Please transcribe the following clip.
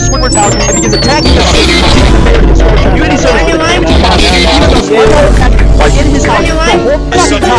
of Squidward's house and begins attacking the community service. Even though Squidward in his house the whole fucking